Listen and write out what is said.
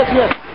yes, yes.